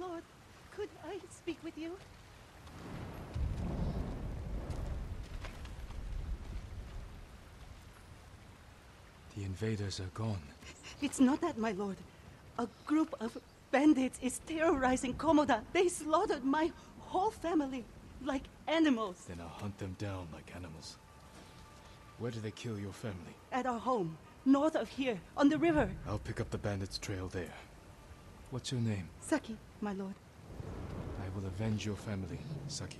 Lord, could I speak with you? The invaders are gone. It's not that, my lord. A group of bandits is terrorizing Komoda. They slaughtered my whole family like animals Then I'll hunt them down like animals. Where do they kill your family? at our home, north of here, on the river. I'll pick up the bandits' trail there. What's your name? Saki, my lord. I will avenge your family, Saki.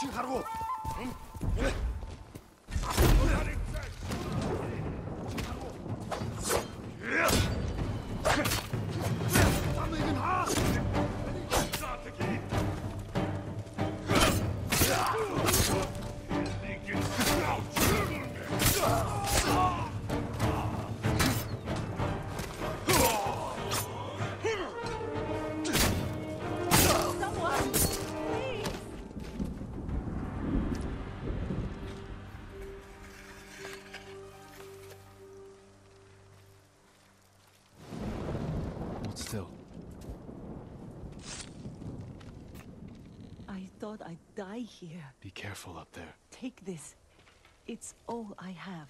Чи харгу. Someone! Die here. Be careful up there. Take this. It's all I have.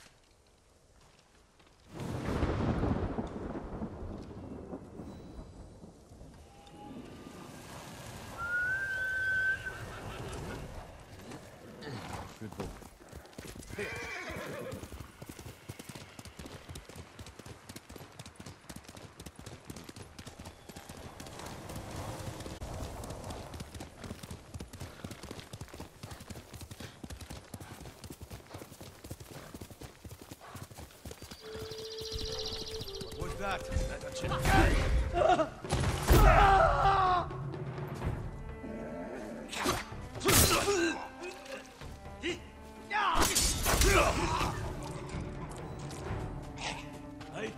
Good boy. What was that? I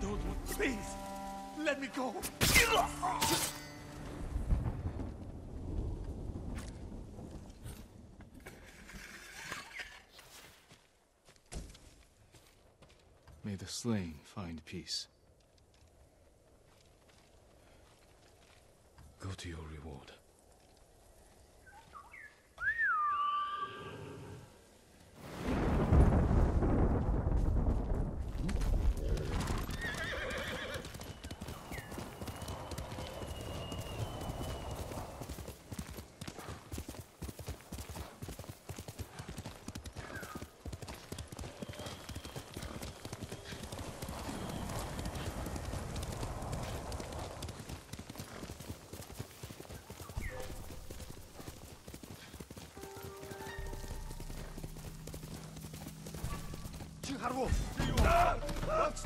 don't want. Please, let me go. May the slain find peace. Go to your reward.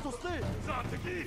Вац туслый. За таки.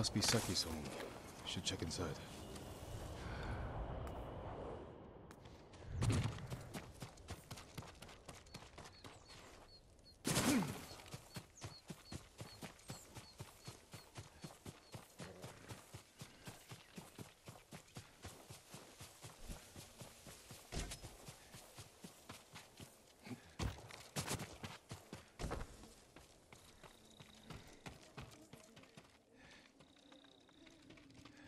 Must be Saki's home. Should check inside.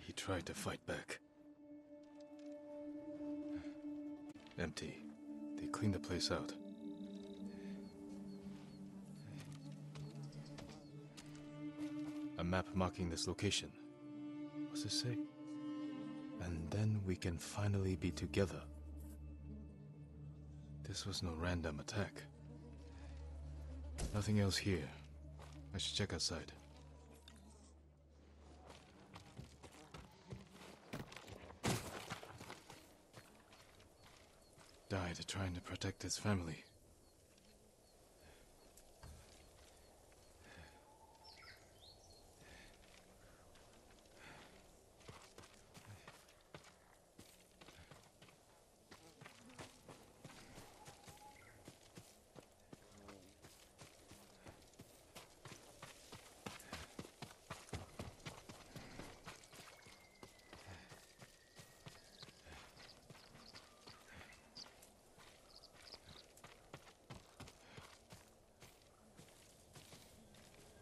He tried to fight back. Empty. They cleaned the place out. A map marking this location. What's it say? And then we can finally be together. This was no random attack. Nothing else here. I should check outside. Protect his family.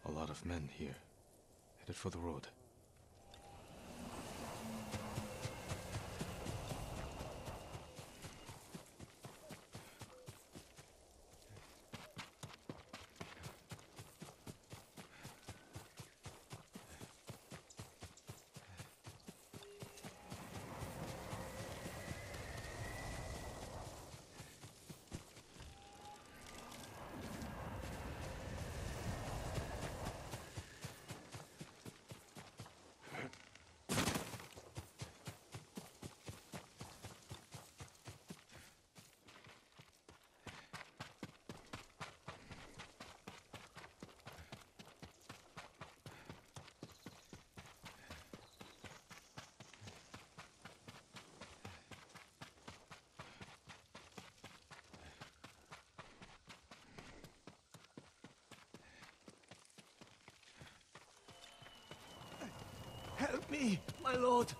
A lot of men here, headed for the road. Help me, my lord.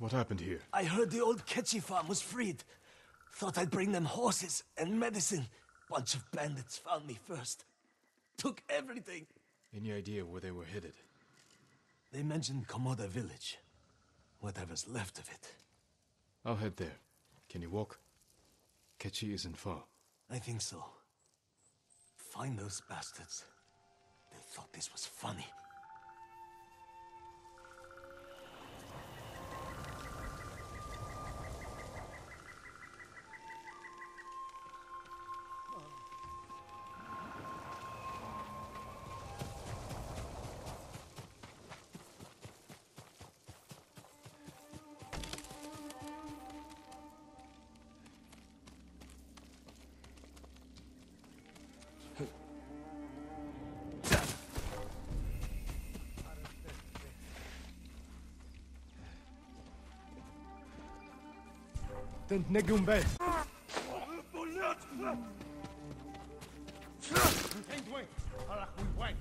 What happened here? I heard the old Ketchy farm was freed. Thought I'd bring them horses and medicine. Bunch of bandits found me first. Took everything. Any idea where they were headed? They mentioned Komoda village. Whatever's left of it. I'll head there. Can you walk? Kechi isn't far. I think so. Find those bastards. They thought this was funny. Тэнд нэг юм байна. Тэнд үгүй. Арах үгүй.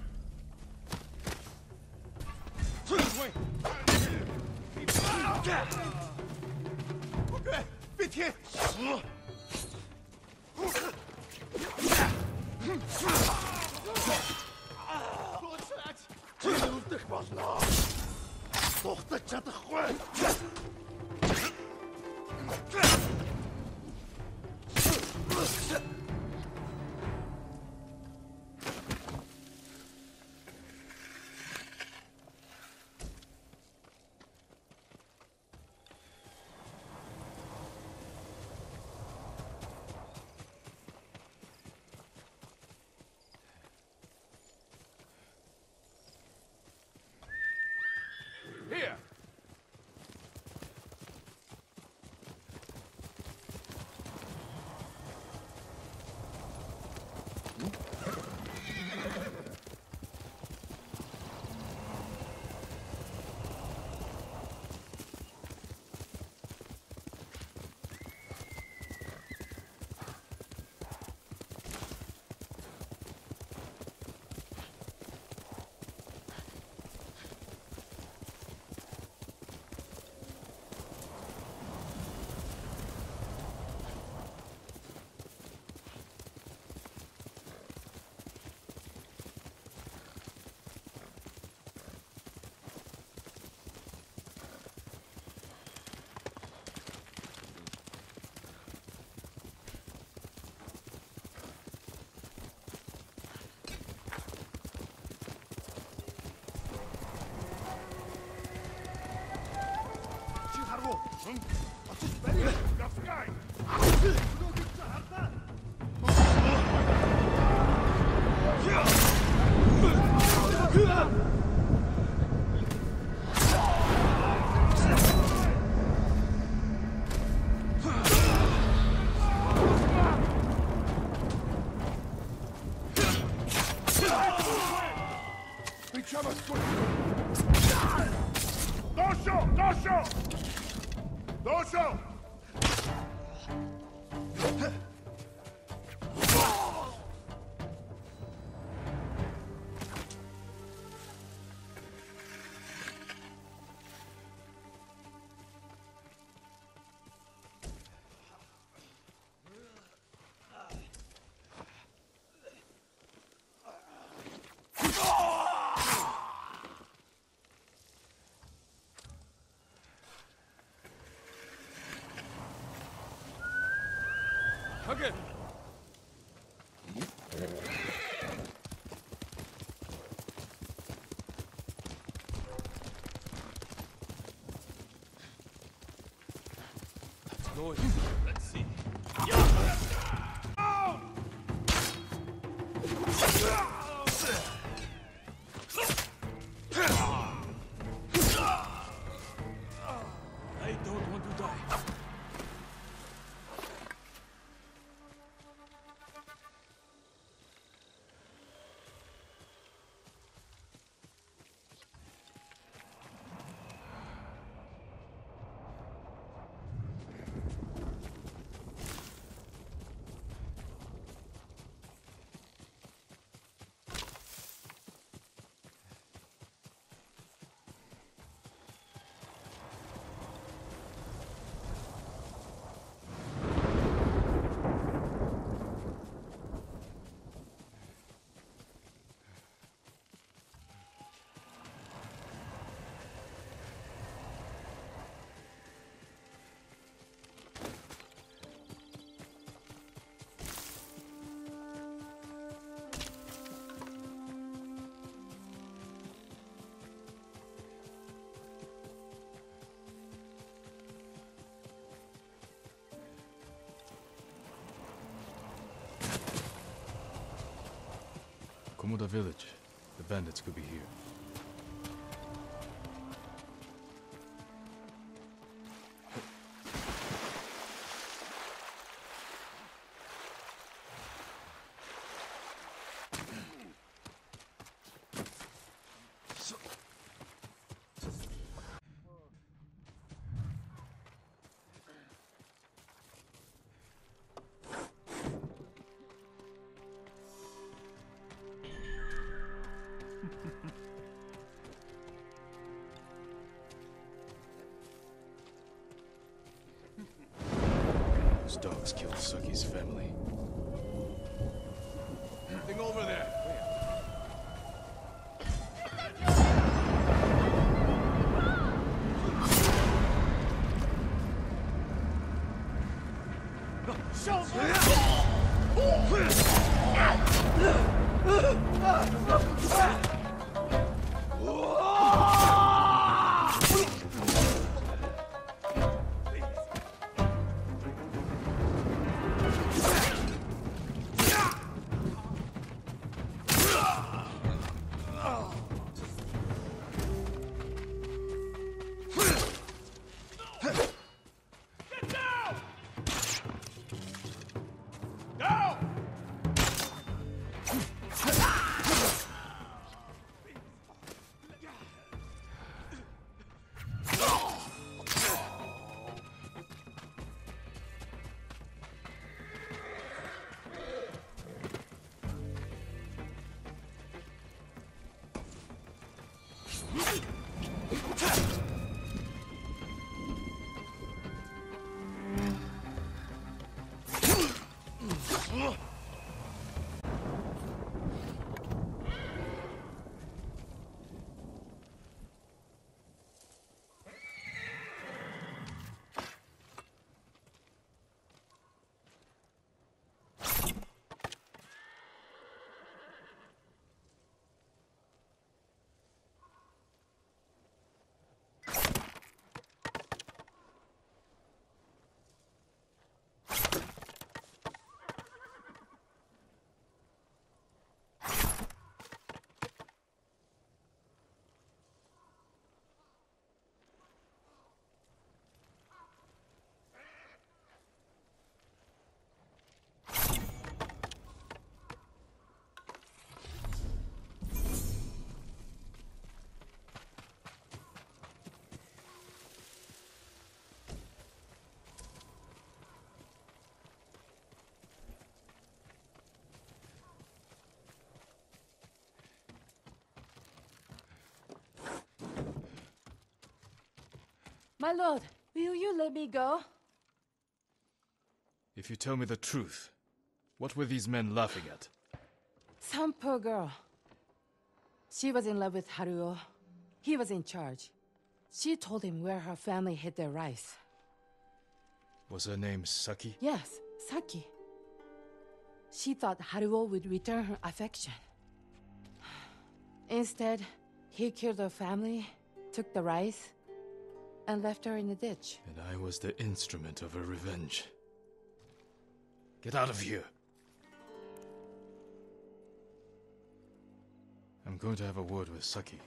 Үгүй. Окей. Битгий. Тооцооч. Тэр өвдөх болно. Тогтч чадахгүй. Dosho! Noise. Komoda village. The bandits could be here. Those dogs killed Saki's family. My lord, will you let me go? If you tell me the truth, what were these men laughing at? Some poor girl. She was in love with Haruo. He was in charge. She told him where her family hid their rice. Was her name Saki? Yes, Saki. She thought Haruo would return her affection. Instead, he killed her family, took the rice, and left her in the ditch. And I was the instrument of her revenge. Get out of here! I'm going to have a word with Saki.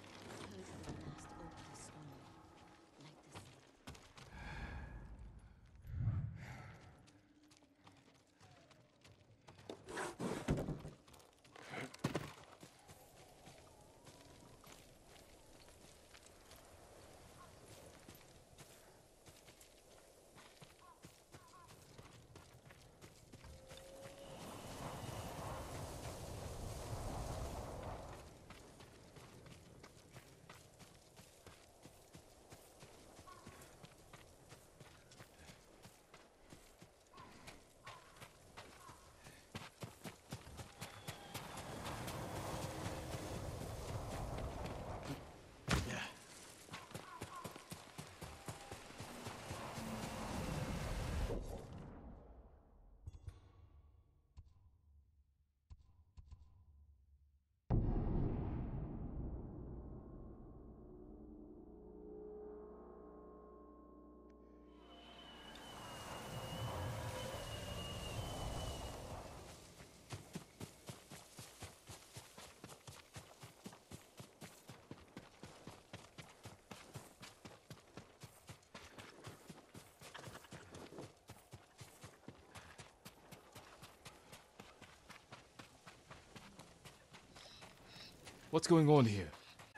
What's going on here?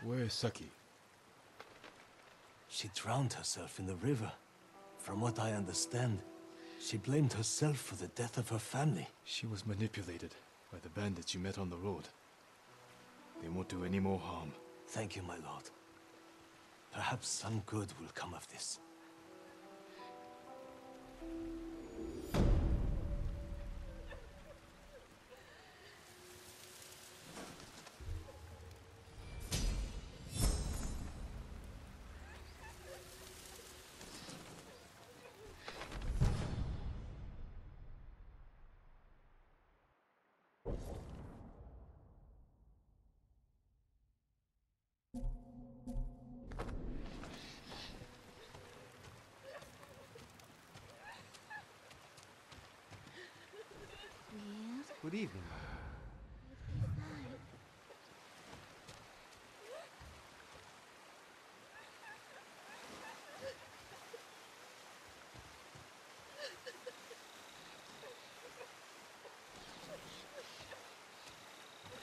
Where is Saki? She drowned herself in the river. From what I understand, she blamed herself for the death of her family. She was manipulated by the bandits you met on the road. They won't do any more harm. Thank you, my lord. Perhaps some good will come of this. Good.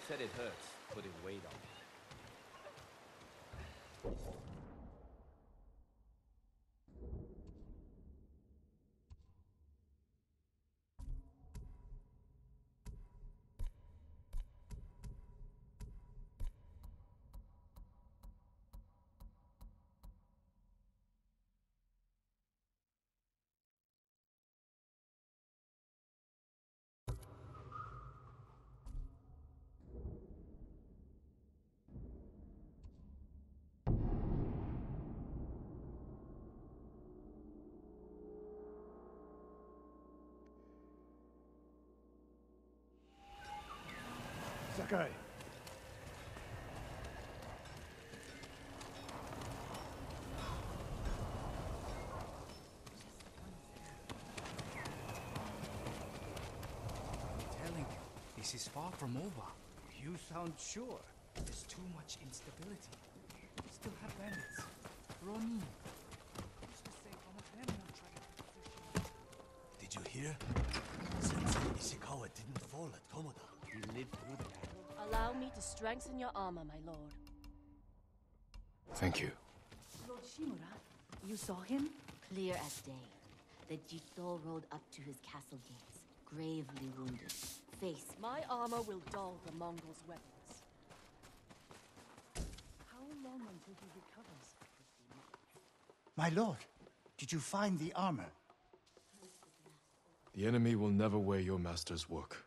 Said it hurts, putting weight on it. Sakai. telling you, this is far from over. You sound sure. There's too much instability. We still have bandits. Ronin. Who's to say one of them won't try to position? Did you hear? Sensei Ishikawa didn't fall at Komoda. He lived through the battle. Allow me to strengthen your armor, my lord. Thank you. Lord Shimura, you saw him? Clear as day. The Jito rode up to his castle gates, gravely wounded. Face, my armor will dull the Mongols' weapons. How long until he recovers? My lord, Did you find the armor? The enemy will never wear your master's work,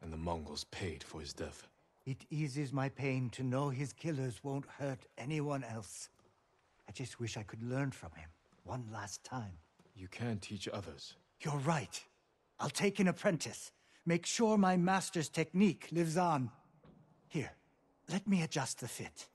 and the Mongols paid for his death. It eases my pain to know his killers won't hurt anyone else. I just wish I could learn from him one last time. You can teach others. You're right. I'll take an apprentice. Make sure my master's technique lives on. Here, let me adjust the fit.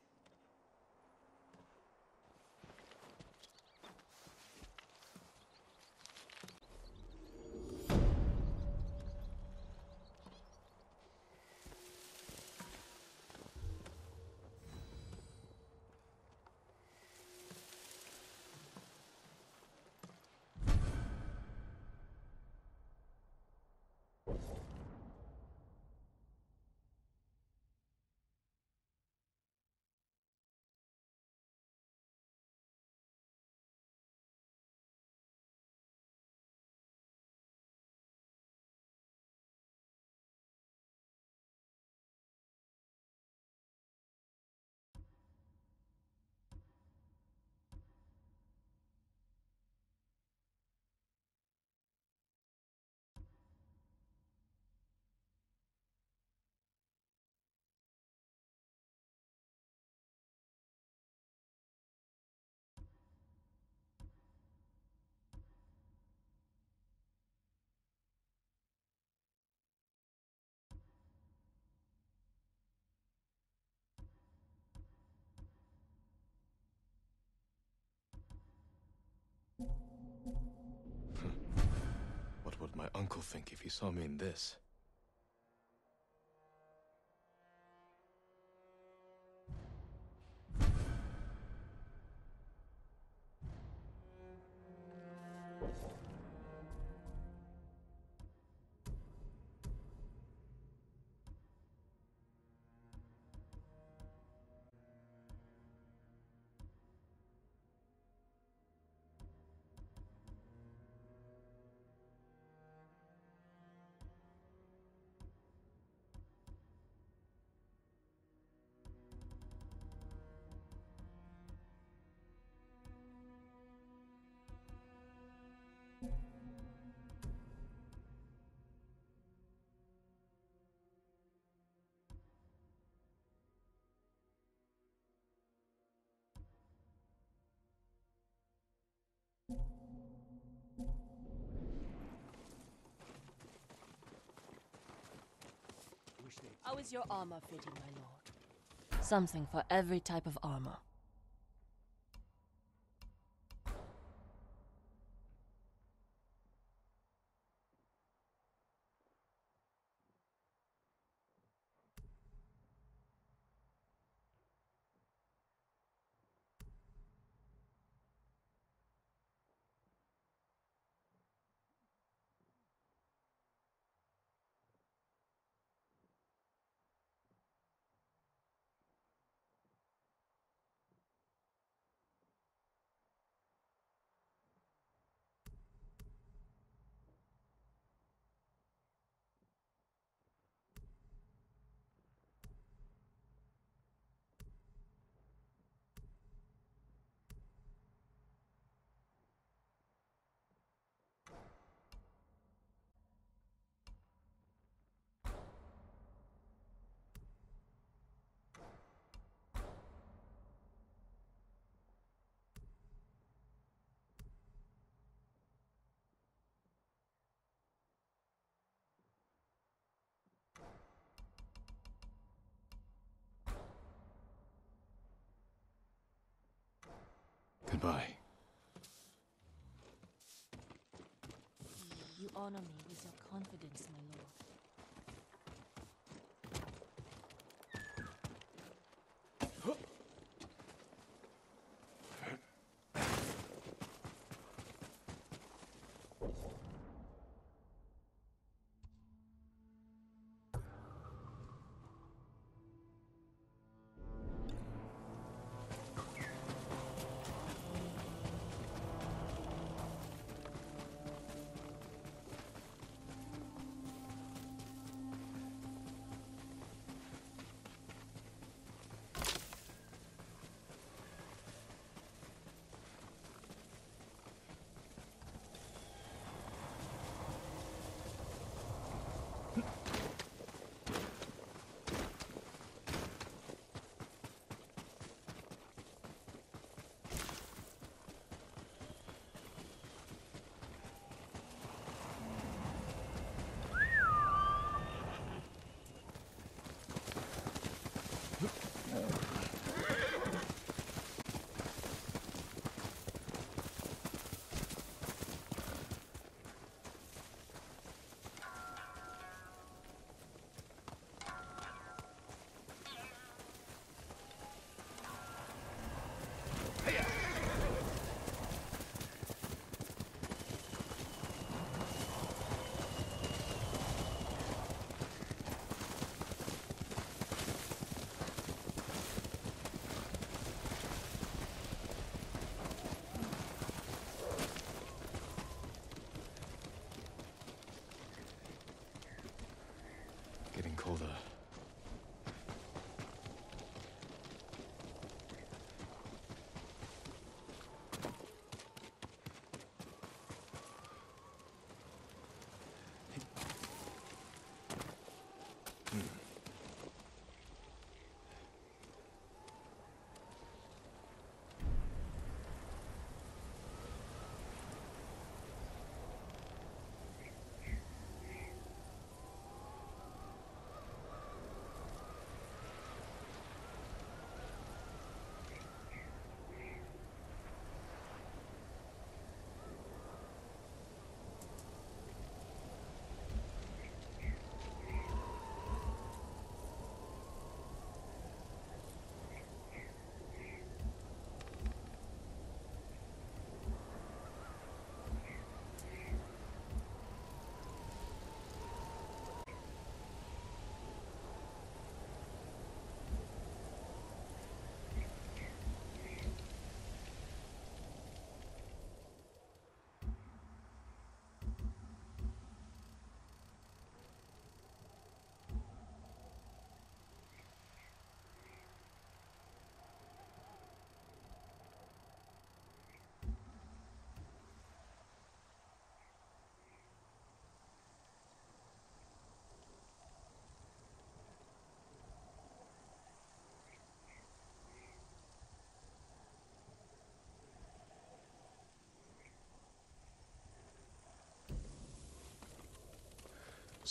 Think if he saw me in this? How is your armor fitting, my lord? Something for every type of armor. Goodbye. You honor me with your confidence, my lord. Getting colder.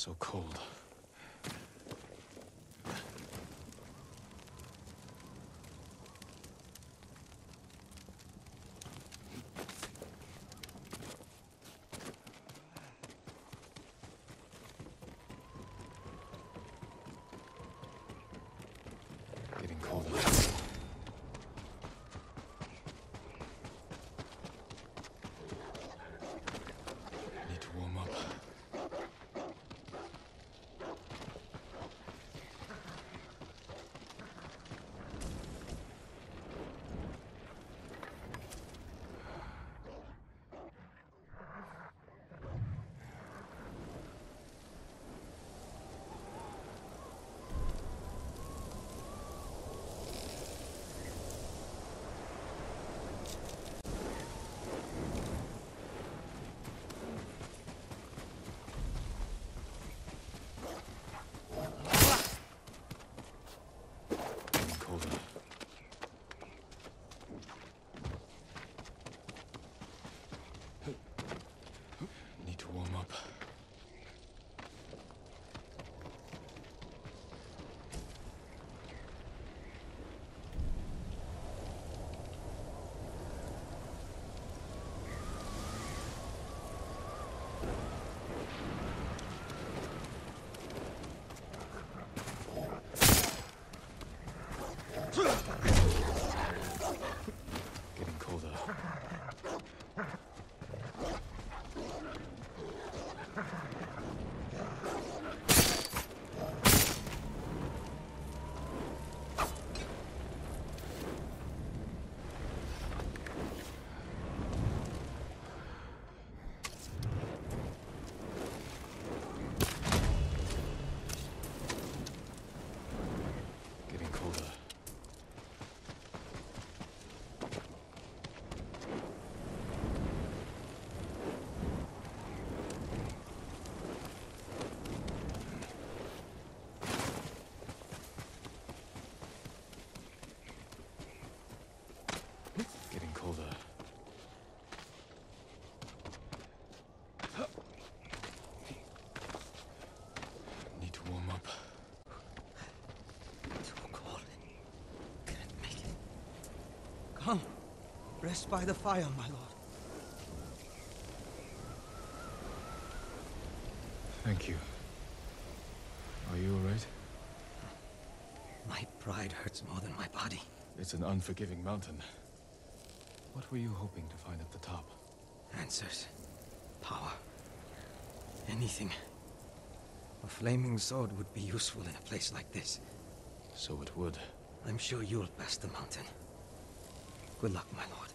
So cold. Rest by the fire, my lord. Thank you. Are you alright? My pride hurts more than my body. It's an unforgiving mountain. What were you hoping to find at the top? Answers. Power. Anything. A flaming sword would be useful in a place like this. So it would. I'm sure you'll pass the mountain. Good luck, my lord.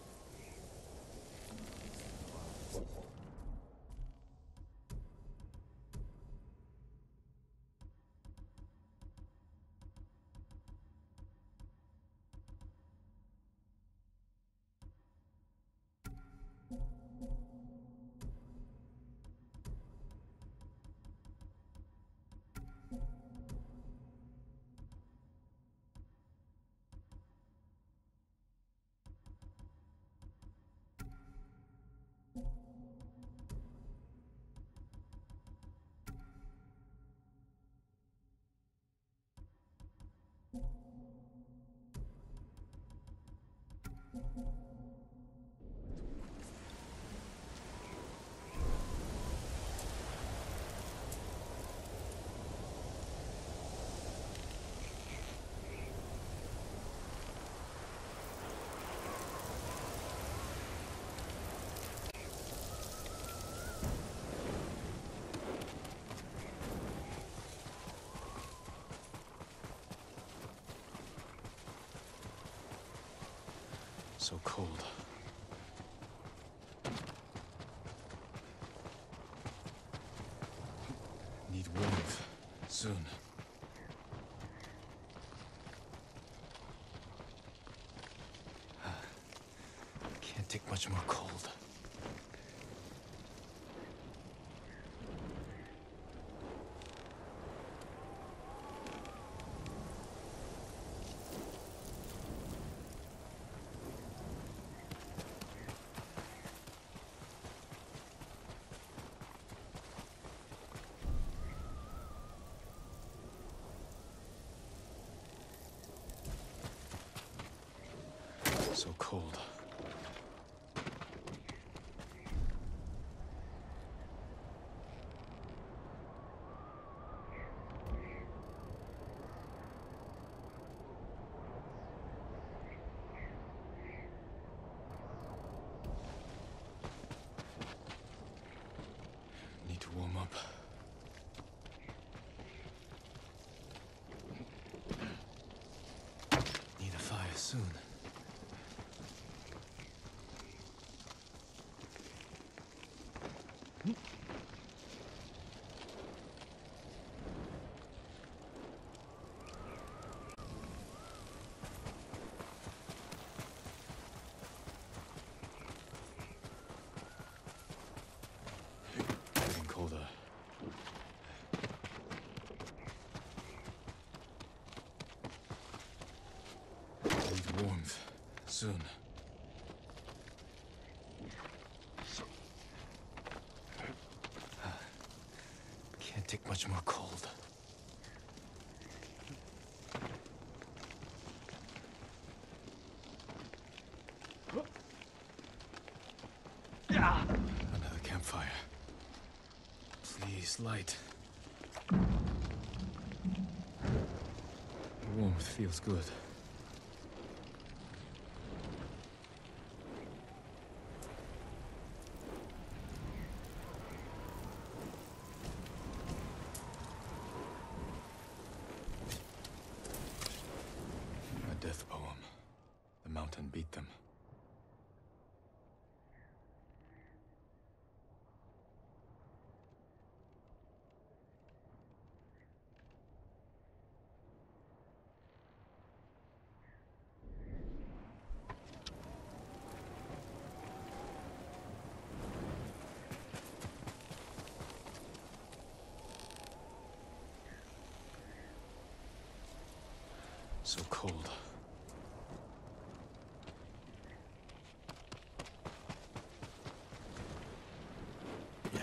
So cold. Need warmth. Soon. Ah. Can't take much more cold. So cold. Need to warm up. Need a fire soon. Getting colder. Need warmth. Soon. Can't take much more cold. Another campfire. Please, light. The Warmth feels good. A death poem. The mountain beat them. So cold. Yeah.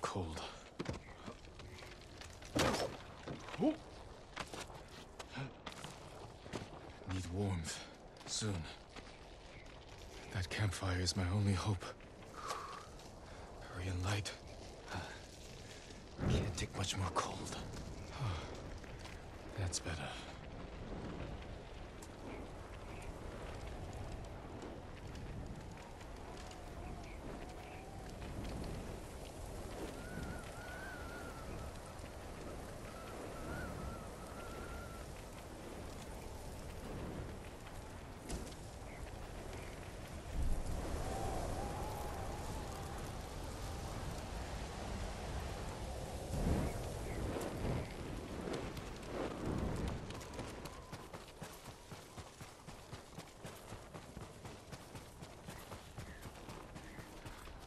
cold. Need warmth. Soon. That campfire is my only hope. Hurry and light. Can't take much more cold. That's better.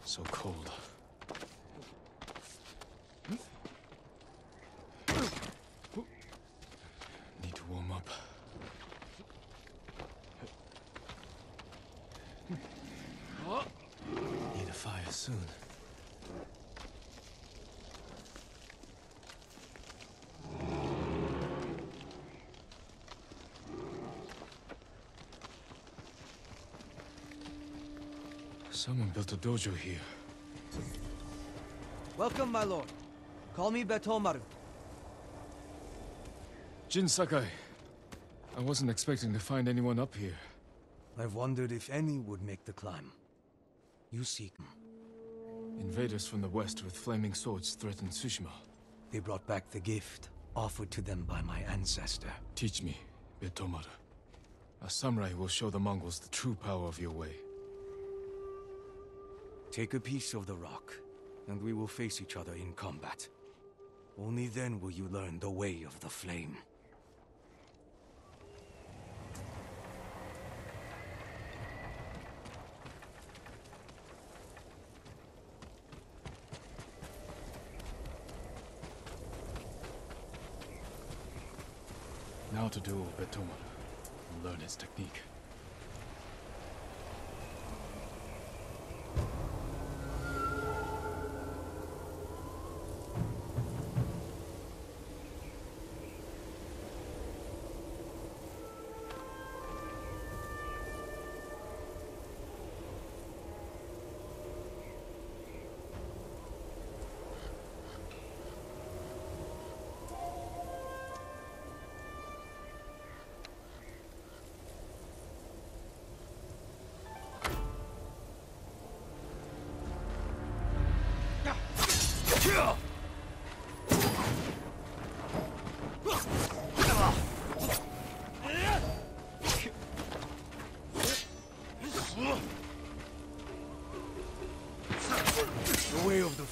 So cold. Need to warm up. Need a fire soon. Someone built a dojo here. Welcome, my lord. Call me Betomaru. Jin Sakai. I wasn't expecting to find anyone up here. I've wondered if any would make the climb. You seek them. Invaders from the west with flaming swords threaten Tsushima. They brought back the gift offered to them by my ancestor. Teach me, Betomaru. A samurai will show the Mongols the true power of your way. Take a piece of the rock, and we will face each other in combat. Only then will you learn the way of the flame. Now to duel Betomaru and learn his technique.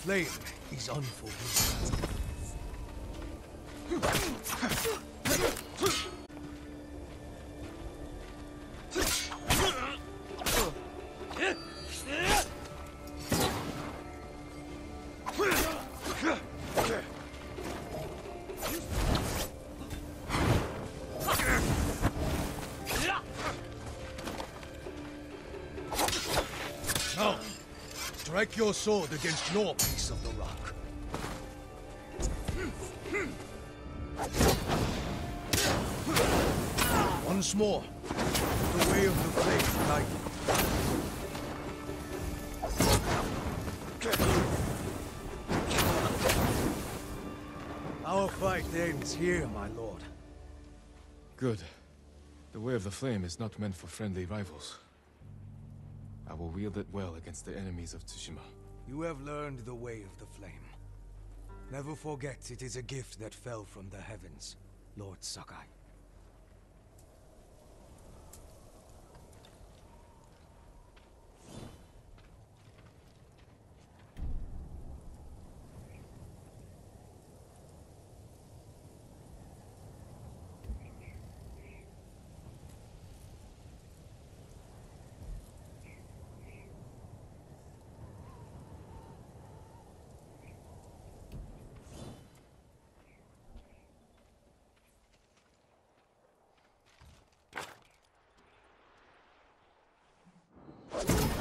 Flame. Is unforgiving. Now, strike your sword against your Once more, the way of the flame guide. Our fight ends here, my lord. Good. The Way of the Flame is not meant for friendly rivals. I will wield it well against the enemies of Tsushima. You have learned the way of the flame. Never forget it is a gift that fell from the heavens, Lord Sakai. Let's go.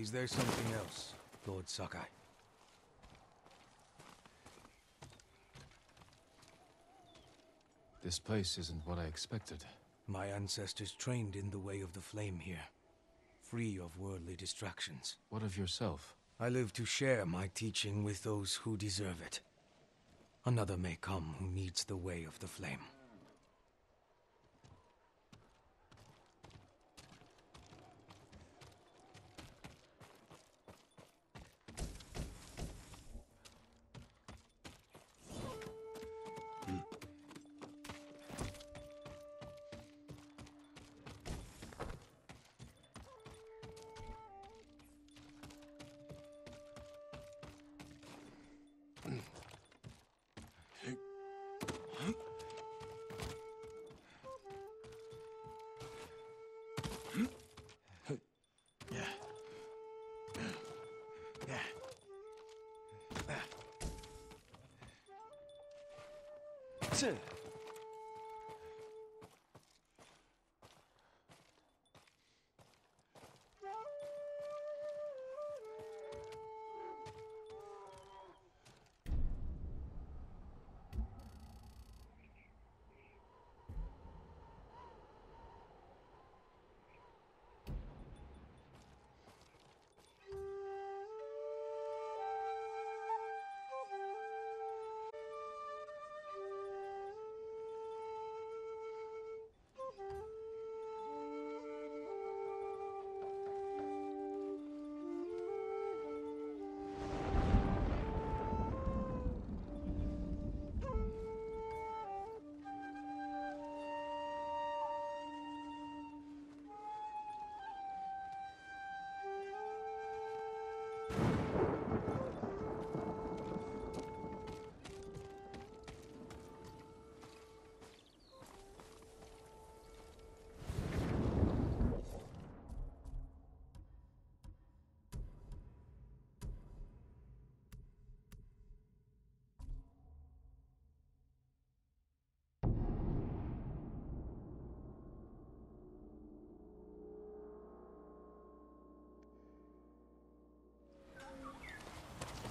Is there something else, Lord Sakai? This place isn't what I expected. My ancestors trained in the way of the flame here, free of worldly distractions. What of yourself? I live to share my teaching with those who deserve it. Another may come who needs the way of the flame.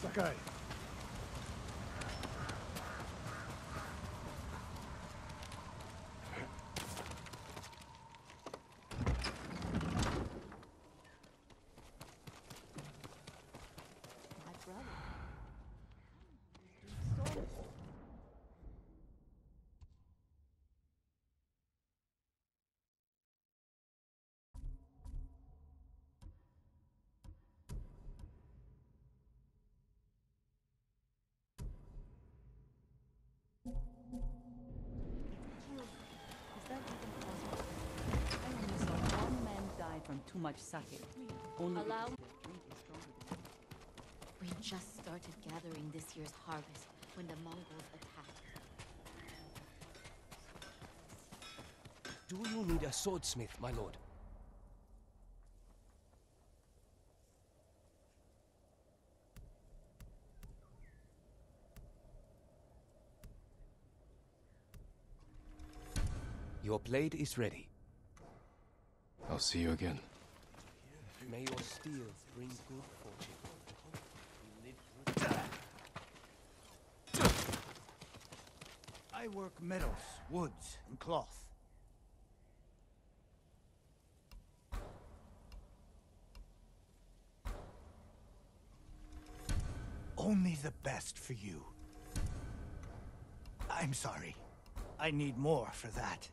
Sakai. My brother. Is that even possible? I only saw one man die from too much sake. Only Allow- because the drink is stronger than We just started gathering this year's harvest when the Mongols attacked. Do you need a swordsmith, my lord? Your blade is ready. I'll see you again. May your steel bring good fortune. I work metals, woods, and cloth. Only the best for you. I'm sorry. I need more for that.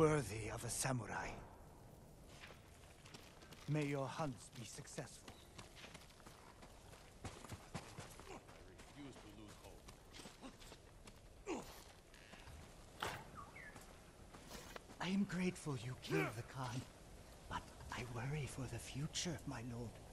Worthy of a samurai. May your hunts be successful. I am grateful you killed the Khan, but I worry for the future, of my lord.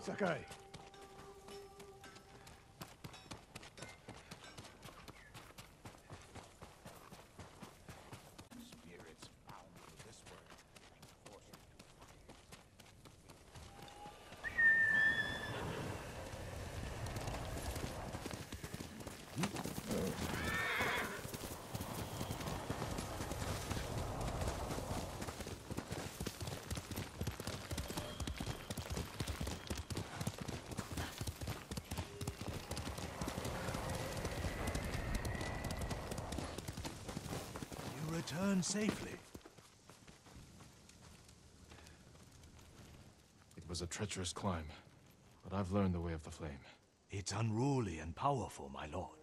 Sakai. Spirits bound to this world. You return safely. It was a treacherous climb, but I've learned the way of the flame. It's unruly and powerful, my lord.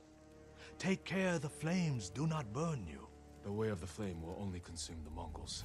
Take care the flames do not burn you. The way of the flame will only consume the Mongols.